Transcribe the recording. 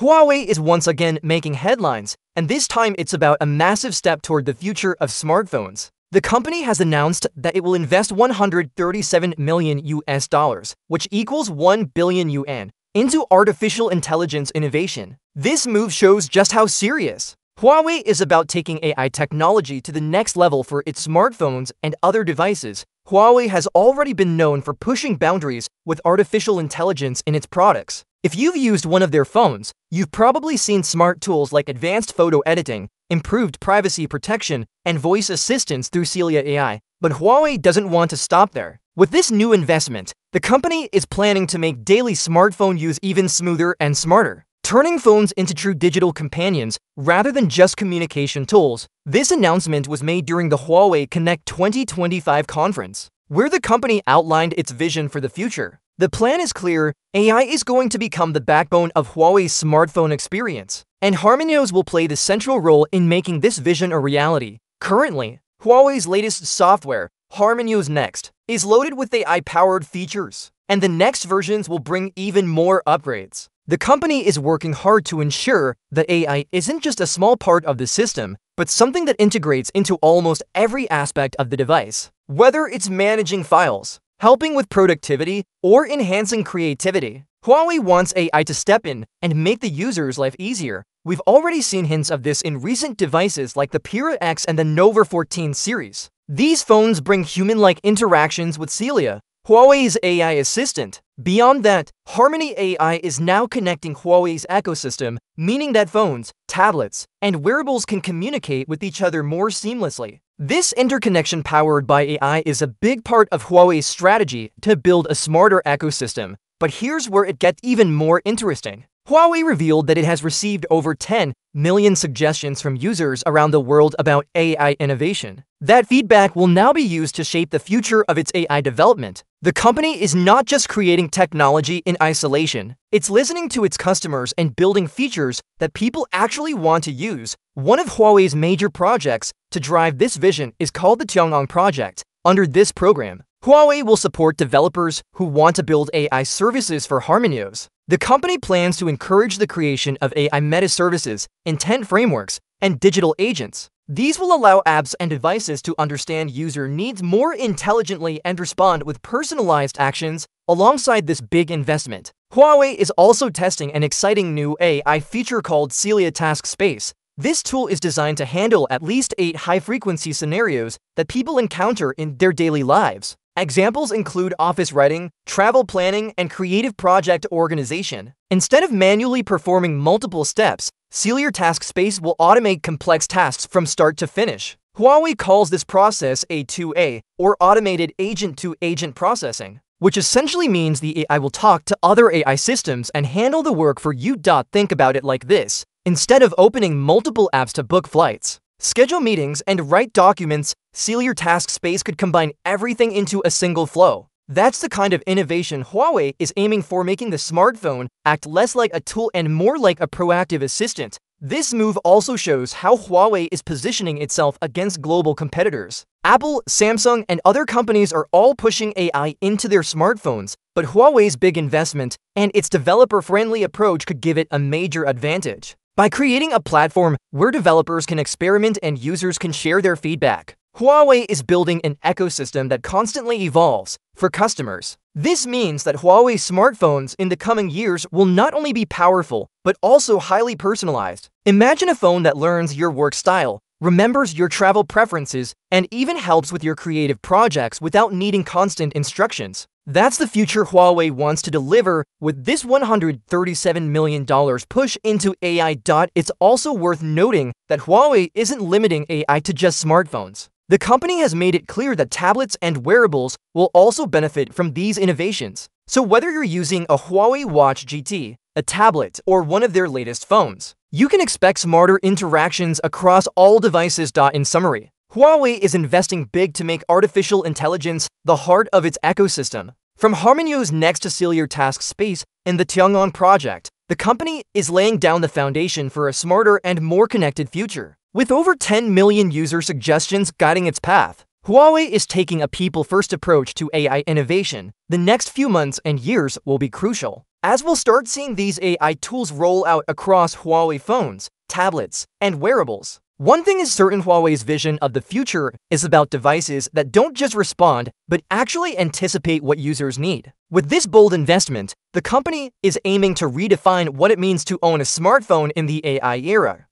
Huawei is once again making headlines, and this time it's about a massive step toward the future of smartphones. The company has announced that it will invest 137 million US dollars, which equals 1 billion yuan, into artificial intelligence innovation. This move shows just how serious Huawei is about taking AI technology to the next level for its smartphones and other devices. Huawei has already been known for pushing boundaries with artificial intelligence in its products. If you've used one of their phones, you've probably seen smart tools like advanced photo editing, improved privacy protection, and voice assistance through Celia AI. But Huawei doesn't want to stop there. With this new investment, the company is planning to make daily smartphone use even smoother and smarter, turning phones into true digital companions rather than just communication tools. This announcement was made during the Huawei Connect 2025 conference, where the company outlined its vision for the future. The plan is clear, AI is going to become the backbone of Huawei's smartphone experience, and HarmonyOS will play the central role in making this vision a reality. Currently, Huawei's latest software, HarmonyOS Next, is loaded with AI-powered features, and the next versions will bring even more upgrades. The company is working hard to ensure that AI isn't just a small part of the system, but something that integrates into almost every aspect of the device. Whether it's managing files, helping with productivity, or enhancing creativity. Huawei wants AI to step in and make the user's life easier. We've already seen hints of this in recent devices like the Pura X and the Nova 14 series. These phones bring human-like interactions with Celia, Huawei's AI assistant. Beyond that, Harmony AI is now connecting Huawei's ecosystem, meaning that phones, tablets, and wearables can communicate with each other more seamlessly. This interconnection powered by AI is a big part of Huawei's strategy to build a smarter ecosystem. But here's where it gets even more interesting. Huawei revealed that it has received over 10 million suggestions from users around the world about AI innovation. That feedback will now be used to shape the future of its AI development. The company is not just creating technology in isolation, it's listening to its customers and building features that people actually want to use. One of Huawei's major projects to drive this vision is called the Tiangong Project. Under this program, Huawei will support developers who want to build AI services for HarmonyOS. The company plans to encourage the creation of AI meta services, intent frameworks, and digital agents. These will allow apps and devices to understand user needs more intelligently and respond with personalized actions alongside this big investment. Huawei is also testing an exciting new AI feature called Celia Task Space. This tool is designed to handle at least eight high-frequency scenarios that people encounter in their daily lives. Examples include office writing, travel planning, and creative project organization. Instead of manually performing multiple steps, Celia Task Space will automate complex tasks from start to finish. Huawei calls this process A2A, or Automated Agent-to-Agent Processing, which essentially means the AI will talk to other AI systems and handle the work for you. Think about it like this. Instead of opening multiple apps to book flights, schedule meetings, and write documents, Celia Task Space could combine everything into a single flow. That's the kind of innovation Huawei is aiming for making the smartphone act less like a tool and more like a proactive assistant. This move also shows how Huawei is positioning itself against global competitors. Apple, Samsung, and other companies are all pushing AI into their smartphones, but Huawei's big investment and its developer-friendly approach could give it a major advantage. By creating a platform where developers can experiment and users can share their feedback, Huawei is building an ecosystem that constantly evolves for customers. This means that Huawei smartphones in the coming years will not only be powerful, but also highly personalized. Imagine a phone that learns your work style, remembers your travel preferences, and even helps with your creative projects without needing constant instructions. That's the future Huawei wants to deliver with this $137 million push into AI. It's also worth noting that Huawei isn't limiting AI to just smartphones. The company has made it clear that tablets and wearables will also benefit from these innovations. So whether you're using a Huawei Watch GT, a tablet, or one of their latest phones, you can expect smarter interactions across all devices. In summary, Huawei is investing big to make artificial intelligence the heart of its ecosystem. From HarmonyOS Next to Celia Task Space in the Tiangong project, the company is laying down the foundation for a smarter and more connected future. With over 10 million user suggestions guiding its path, Huawei is taking a people-first approach to AI innovation. The next few months and years will be crucial. as we'll start seeing these AI tools roll out across Huawei phones, tablets, and wearables. One thing is certain Huawei's vision of the future is about devices that don't just respond, but actually anticipate what users need. With this bold investment, the company is aiming to redefine what it means to own a smartphone in the AI era.